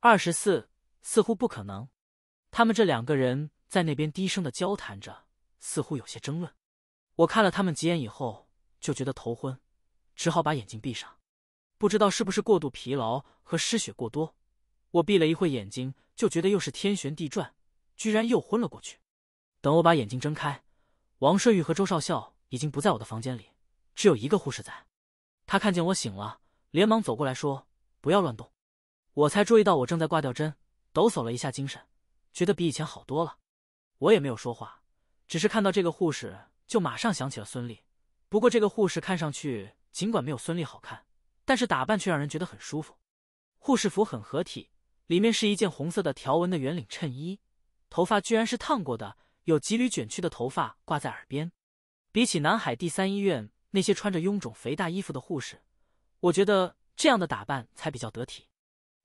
二十四，似乎不可能。他们这两个人在那边低声的交谈着，似乎有些争论。我看了他们几眼以后，就觉得头昏，只好把眼睛闭上。不知道是不是过度疲劳和失血过多，我闭了一会眼睛，就觉得又是天旋地转，居然又昏了过去。等我把眼睛睁开，王顺玉和周少校已经不在我的房间里，只有一个护士在。他看见我醒了，连忙走过来说：“不要乱动。”我才注意到我正在挂吊针，抖擞了一下精神，觉得比以前好多了。我也没有说话，只是看到这个护士，就马上想起了孙俪。不过这个护士看上去尽管没有孙俪好看，但是打扮却让人觉得很舒服。护士服很合体，里面是一件红色的条纹的圆领衬衣，头发居然是烫过的，有几缕卷曲的头发挂在耳边。比起南海第三医院那些穿着臃肿肥大衣服的护士，我觉得这样的打扮才比较得体。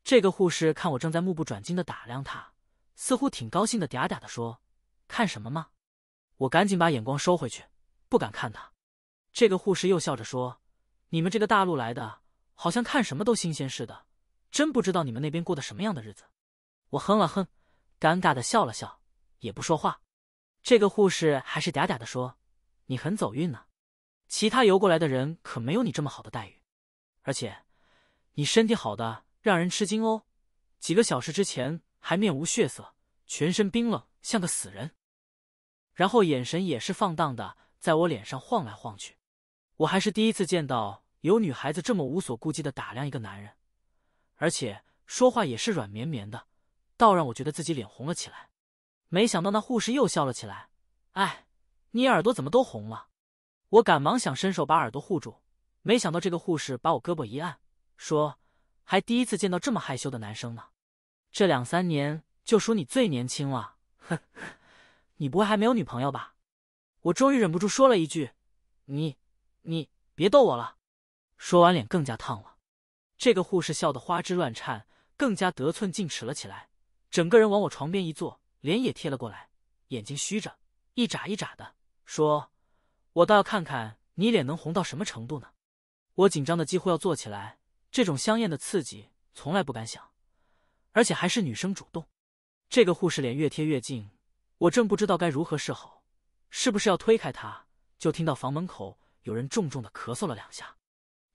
这个护士看我正在目不转睛的打量他，似乎挺高兴的，嗲嗲的说：“看什么吗？”我赶紧把眼光收回去，不敢看他。这个护士又笑着说：“你们这个大陆来的，好像看什么都新鲜似的，真不知道你们那边过的什么样的日子。”我哼了哼，尴尬的笑了笑，也不说话。这个护士还是嗲嗲的说：“你很走运呢，其他游过来的人可没有你这么好的待遇，而且你身体好的。”让人吃惊哦！几个小时之前还面无血色，全身冰冷，像个死人。然后眼神也是放荡的，在我脸上晃来晃去。我还是第一次见到有女孩子这么无所顾忌的打量一个男人，而且说话也是软绵绵的，倒让我觉得自己脸红了起来。没想到那护士又笑了起来：“哎，你耳朵怎么都红了？”我赶忙想伸手把耳朵护住，没想到这个护士把我胳膊一按，说。还第一次见到这么害羞的男生呢，这两三年就数你最年轻了。哼，你不会还没有女朋友吧？我终于忍不住说了一句：“你，你别逗我了。”说完脸更加烫了。这个护士笑得花枝乱颤，更加得寸进尺了起来，整个人往我床边一坐，脸也贴了过来，眼睛虚着，一眨一眨的，说：“我倒要看看你脸能红到什么程度呢。”我紧张的几乎要坐起来。这种香艳的刺激从来不敢想，而且还是女生主动。这个护士脸越贴越近，我正不知道该如何是好，是不是要推开她，就听到房门口有人重重的咳嗽了两下。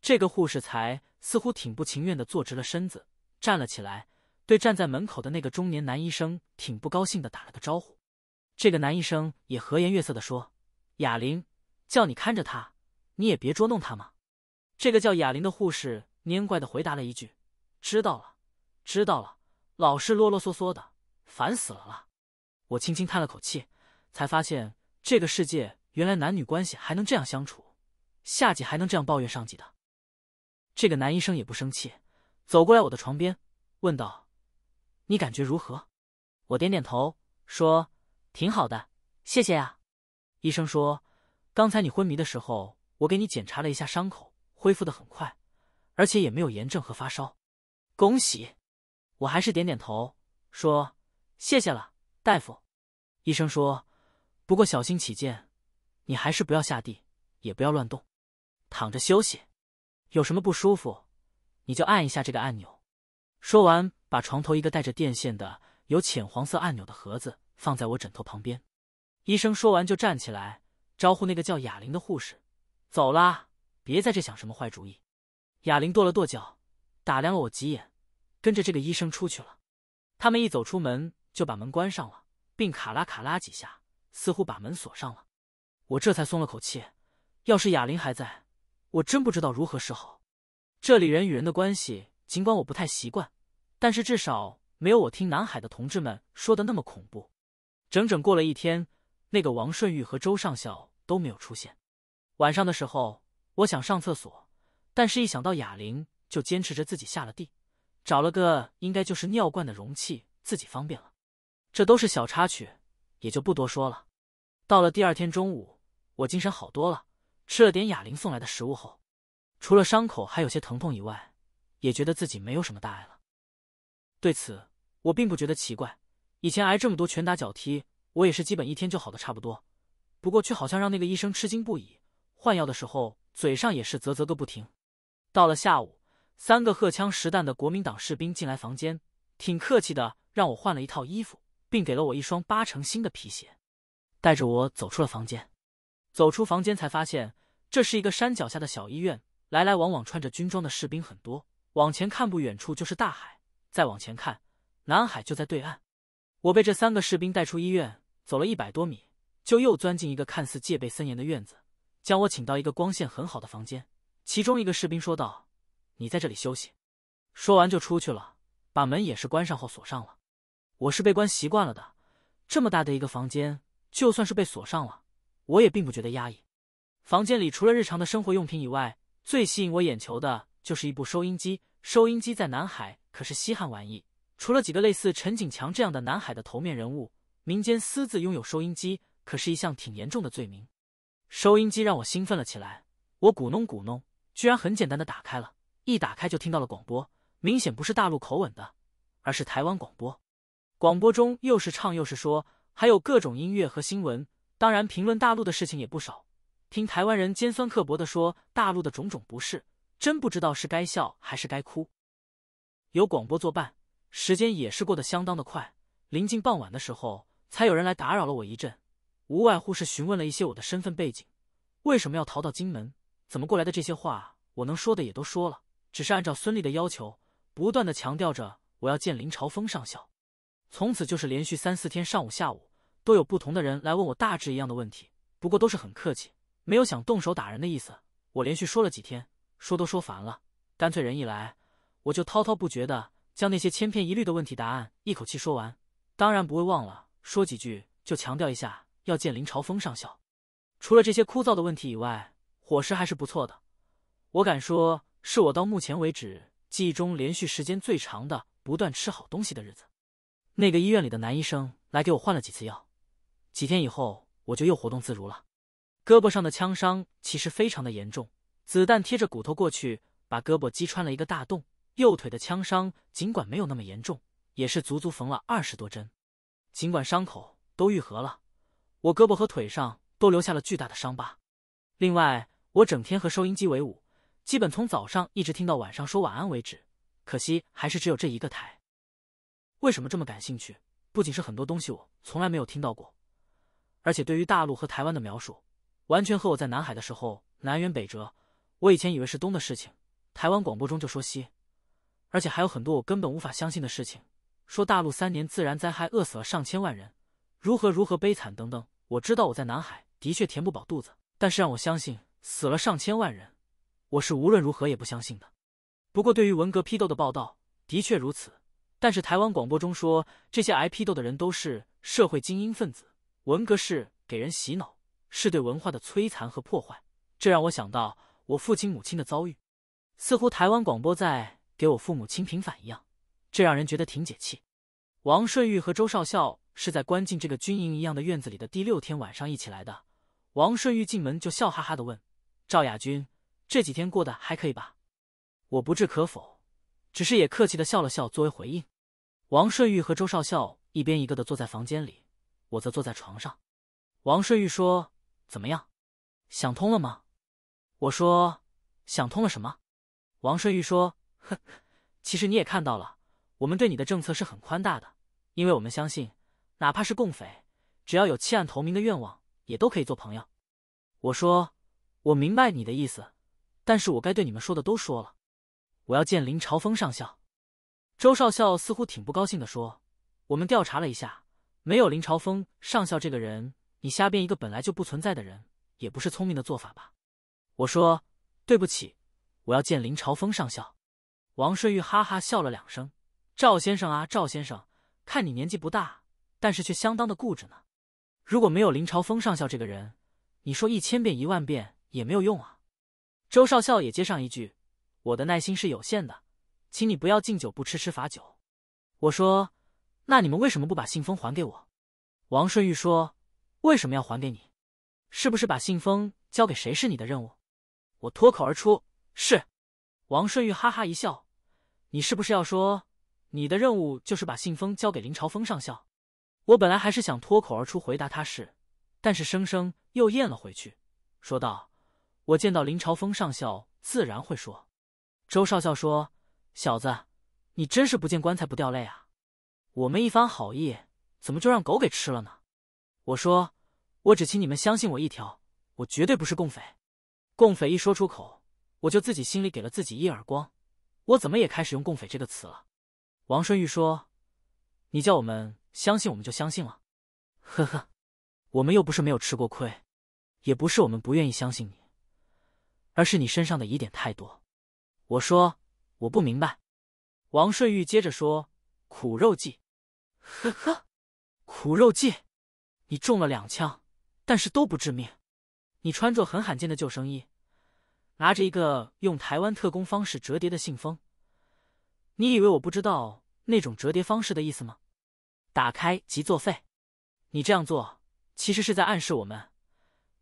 这个护士才似乎挺不情愿的坐直了身子，站了起来，对站在门口的那个中年男医生挺不高兴的打了个招呼。这个男医生也和颜悦色的说：“哑铃，叫你看着他，你也别捉弄他嘛。”这个叫哑铃的护士。蔫怪的回答了一句：“知道了，知道了。”老是啰啰嗦嗦的，烦死了啦！我轻轻叹了口气，才发现这个世界原来男女关系还能这样相处，下级还能这样抱怨上级的。这个男医生也不生气，走过来我的床边，问道：“你感觉如何？”我点点头，说：“挺好的，谢谢呀。”医生说：“刚才你昏迷的时候，我给你检查了一下伤口，恢复的很快。”而且也没有炎症和发烧，恭喜！我还是点点头，说谢谢了，大夫。医生说，不过小心起见，你还是不要下地，也不要乱动，躺着休息。有什么不舒服，你就按一下这个按钮。说完，把床头一个带着电线的有浅黄色按钮的盒子放在我枕头旁边。医生说完就站起来，招呼那个叫哑铃的护士走啦，别在这想什么坏主意。哑铃跺了跺脚，打量了我几眼，跟着这个医生出去了。他们一走出门，就把门关上了，并卡拉卡拉几下，似乎把门锁上了。我这才松了口气。要是哑铃还在，我真不知道如何是好。这里人与人的关系，尽管我不太习惯，但是至少没有我听南海的同志们说的那么恐怖。整整过了一天，那个王顺玉和周上校都没有出现。晚上的时候，我想上厕所。但是，一想到哑铃，就坚持着自己下了地，找了个应该就是尿罐的容器，自己方便了。这都是小插曲，也就不多说了。到了第二天中午，我精神好多了，吃了点哑铃送来的食物后，除了伤口还有些疼痛以外，也觉得自己没有什么大碍了。对此，我并不觉得奇怪。以前挨这么多拳打脚踢，我也是基本一天就好的差不多。不过，却好像让那个医生吃惊不已，换药的时候嘴上也是啧啧个不停。到了下午，三个荷枪实弹的国民党士兵进来房间，挺客气的，让我换了一套衣服，并给了我一双八成新的皮鞋，带着我走出了房间。走出房间才发现，这是一个山脚下的小医院，来来往往穿着军装的士兵很多。往前看，不远处就是大海；再往前看，南海就在对岸。我被这三个士兵带出医院，走了一百多米，就又钻进一个看似戒备森严的院子，将我请到一个光线很好的房间。其中一个士兵说道：“你在这里休息。”说完就出去了，把门也是关上后锁上了。我是被关习惯了的，这么大的一个房间，就算是被锁上了，我也并不觉得压抑。房间里除了日常的生活用品以外，最吸引我眼球的就是一部收音机。收音机在南海可是稀罕玩意。除了几个类似陈景强这样的南海的头面人物，民间私自拥有收音机可是一项挺严重的罪名。收音机让我兴奋了起来，我鼓弄鼓弄，居然很简单的打开了。一打开就听到了广播，明显不是大陆口吻的，而是台湾广播。广播中又是唱又是说，还有各种音乐和新闻，当然评论大陆的事情也不少。听台湾人尖酸刻薄的说大陆的种种不是，真不知道是该笑还是该哭。有广播作伴。时间也是过得相当的快，临近傍晚的时候，才有人来打扰了我一阵，无外乎是询问了一些我的身份背景，为什么要逃到金门，怎么过来的这些话，我能说的也都说了，只是按照孙俪的要求，不断的强调着我要见林朝峰上校。从此就是连续三四天上午下午都有不同的人来问我大致一样的问题，不过都是很客气，没有想动手打人的意思。我连续说了几天，说都说烦了，干脆人一来，我就滔滔不绝的。将那些千篇一律的问题答案一口气说完，当然不会忘了说几句，就强调一下要见林朝峰上校。除了这些枯燥的问题以外，伙食还是不错的。我敢说，是我到目前为止记忆中连续时间最长的不断吃好东西的日子。那个医院里的男医生来给我换了几次药，几天以后我就又活动自如了。胳膊上的枪伤其实非常的严重，子弹贴着骨头过去，把胳膊击穿了一个大洞。右腿的枪伤尽管没有那么严重，也是足足缝了二十多针。尽管伤口都愈合了，我胳膊和腿上都留下了巨大的伤疤。另外，我整天和收音机为伍，基本从早上一直听到晚上说晚安为止。可惜还是只有这一个台。为什么这么感兴趣？不仅是很多东西我从来没有听到过，而且对于大陆和台湾的描述，完全和我在南海的时候南辕北辙。我以前以为是东的事情，台湾广播中就说西。而且还有很多我根本无法相信的事情，说大陆三年自然灾害饿死了上千万人，如何如何悲惨等等。我知道我在南海的确填不饱肚子，但是让我相信死了上千万人，我是无论如何也不相信的。不过对于文革批斗的报道，的确如此。但是台湾广播中说这些挨批斗的人都是社会精英分子，文革是给人洗脑，是对文化的摧残和破坏。这让我想到我父亲母亲的遭遇，似乎台湾广播在。给我父母亲平反一样，这让人觉得挺解气。王顺玉和周少校是在关进这个军营一样的院子里的第六天晚上一起来的。王顺玉进门就笑哈哈的问：“赵亚军，这几天过得还可以吧？”我不置可否，只是也客气的笑了笑作为回应。王顺玉和周少校一边一个的坐在房间里，我则坐在床上。王顺玉说：“怎么样，想通了吗？”我说：“想通了什么？”王顺玉说。哼，其实你也看到了，我们对你的政策是很宽大的，因为我们相信，哪怕是共匪，只要有弃暗投明的愿望，也都可以做朋友。我说，我明白你的意思，但是我该对你们说的都说了，我要见林朝峰上校。周少校似乎挺不高兴的说：“我们调查了一下，没有林朝峰上校这个人，你瞎编一个本来就不存在的人，也不是聪明的做法吧？”我说：“对不起，我要见林朝峰上校。”王顺玉哈哈笑了两声：“赵先生啊，赵先生，看你年纪不大，但是却相当的固执呢。如果没有林朝峰上校这个人，你说一千遍一万遍也没有用啊。”周少校也接上一句：“我的耐心是有限的，请你不要敬酒不吃吃罚酒。”我说：“那你们为什么不把信封还给我？”王顺玉说：“为什么要还给你？是不是把信封交给谁是你的任务？”我脱口而出：“是。”王顺玉哈哈一笑。你是不是要说，你的任务就是把信封交给林朝峰上校？我本来还是想脱口而出回答他是，但是生生又咽了回去，说道：“我见到林朝峰上校，自然会说。”周少校说：“小子，你真是不见棺材不掉泪啊！我们一番好意，怎么就让狗给吃了呢？我说，我只请你们相信我一条，我绝对不是共匪。共匪一说出口，我就自己心里给了自己一耳光。我怎么也开始用共匪这个词了？王顺玉说：“你叫我们相信，我们就相信了。”呵呵，我们又不是没有吃过亏，也不是我们不愿意相信你，而是你身上的疑点太多。我说我不明白。王顺玉接着说：“苦肉计。”呵呵，苦肉计，你中了两枪，但是都不致命。你穿着很罕见的救生衣，拿着一个用台湾特工方式折叠的信封。你以为我不知道那种折叠方式的意思吗？打开即作废。你这样做，其实是在暗示我们，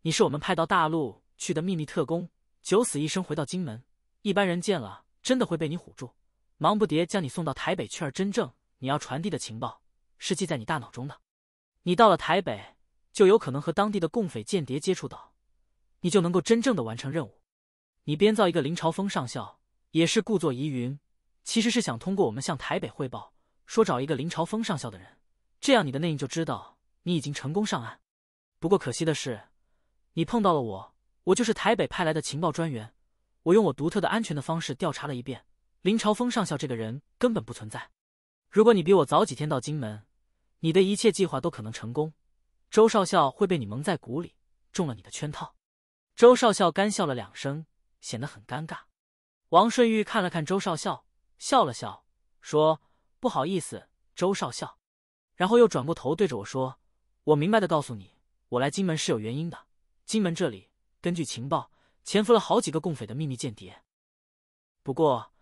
你是我们派到大陆去的秘密特工，九死一生回到金门。一般人见了，真的会被你唬住，忙不迭将你送到台北去。而真正你要传递的情报。是记在你大脑中的。你到了台北，就有可能和当地的共匪间谍接触到，你就能够真正的完成任务。你编造一个林朝峰上校，也是故作疑云，其实是想通过我们向台北汇报，说找一个林朝峰上校的人，这样你的内应就知道你已经成功上岸。不过可惜的是，你碰到了我，我就是台北派来的情报专员，我用我独特的安全的方式调查了一遍，林朝峰上校这个人根本不存在。如果你比我早几天到金门。你的一切计划都可能成功，周少校会被你蒙在鼓里，中了你的圈套。周少校干笑了两声，显得很尴尬。王顺玉看了看周少校，笑了笑，说：“不好意思，周少校。”然后又转过头对着我说：“我明白的告诉你，我来金门是有原因的。金门这里，根据情报，潜伏了好几个共匪的秘密间谍。不过，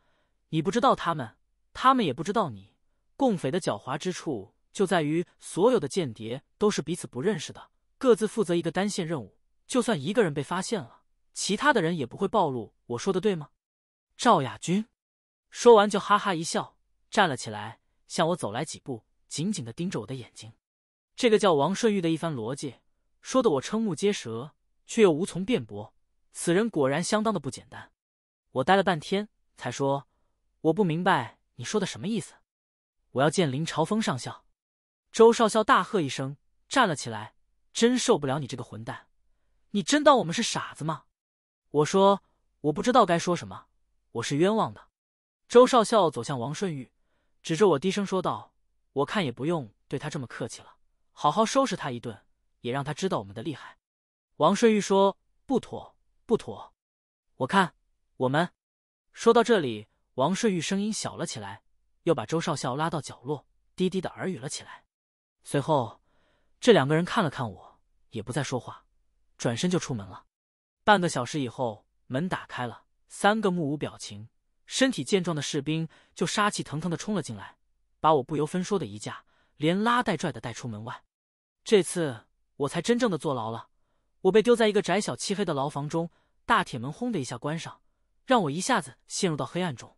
你不知道他们，他们也不知道你。共匪的狡猾之处。”就在于所有的间谍都是彼此不认识的，各自负责一个单线任务。就算一个人被发现了，其他的人也不会暴露。我说的对吗？赵雅君说完就哈哈一笑，站了起来，向我走来几步，紧紧的盯着我的眼睛。这个叫王顺玉的一番逻辑，说的我瞠目结舌，却又无从辩驳。此人果然相当的不简单。我呆了半天，才说：“我不明白你说的什么意思。我要见林朝峰上校。”周少校大喝一声，站了起来，真受不了你这个混蛋！你真当我们是傻子吗？我说我不知道该说什么，我是冤枉的。周少校走向王顺玉，指着我低声说道：“我看也不用对他这么客气了，好好收拾他一顿，也让他知道我们的厉害。”王顺玉说：“不妥，不妥！我看我们……”说到这里，王顺玉声音小了起来，又把周少校拉到角落，低低的耳语了起来。随后，这两个人看了看我，也不再说话，转身就出门了。半个小时以后，门打开了，三个目无表情、身体健壮的士兵就杀气腾腾的冲了进来，把我不由分说的一架，连拉带拽的带出门外。这次我才真正的坐牢了，我被丢在一个窄小漆黑的牢房中，大铁门轰的一下关上，让我一下子陷入到黑暗中。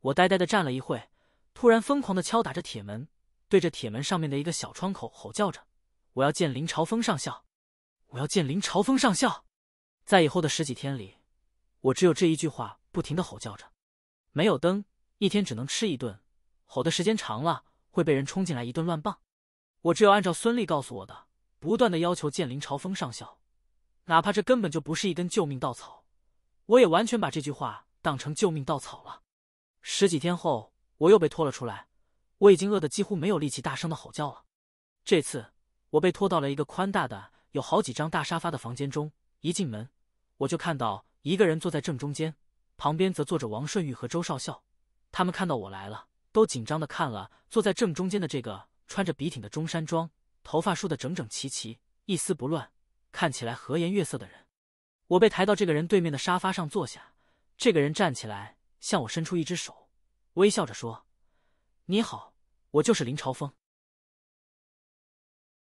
我呆呆的站了一会，突然疯狂的敲打着铁门。对着铁门上面的一个小窗口吼叫着：“我要见林朝峰上校！我要见林朝峰上校！”在以后的十几天里，我只有这一句话不停的吼叫着。没有灯，一天只能吃一顿，吼的时间长了会被人冲进来一顿乱棒。我只有按照孙俪告诉我的，不断的要求见林朝峰上校，哪怕这根本就不是一根救命稻草，我也完全把这句话当成救命稻草了。十几天后，我又被拖了出来。我已经饿得几乎没有力气大声的吼叫了。这次我被拖到了一个宽大的、有好几张大沙发的房间中。一进门，我就看到一个人坐在正中间，旁边则坐着王顺玉和周少校。他们看到我来了，都紧张的看了坐在正中间的这个穿着笔挺的中山装、头发梳得整整齐齐、一丝不乱、看起来和颜悦色的人。我被抬到这个人对面的沙发上坐下。这个人站起来，向我伸出一只手，微笑着说。你好，我就是林朝峰。